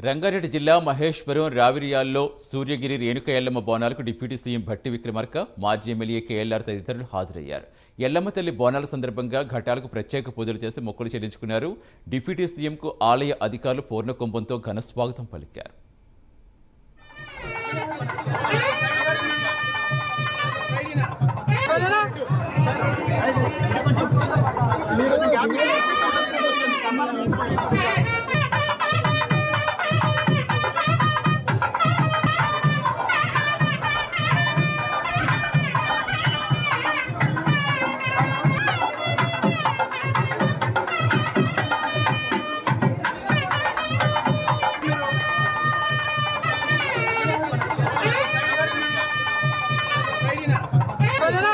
రంగారెడ్డి జిల్లా మహేశ్వరం రావిరియాల్లో సూర్యగిరి రేణుక ఎల్లమ్మ బోనాలకు డిప్యూటీ సీఎం భట్టి విక్రమార్క మాజీ ఎమ్మెల్యే కేఎల్ఆర్ తదితరులు హాజరయ్యారు ఎల్లమ్మ తల్లి బోనాల సందర్భంగా ఘటాలకు ప్రత్యేక పూజలు చేసి మొక్కులు చెల్లించుకున్నారు డిప్యూటీ సీఎంకు ఆలయ అధికారులు పూర్ణ కుంభంతో ఘన స్వాగతం పలికారు మీరు না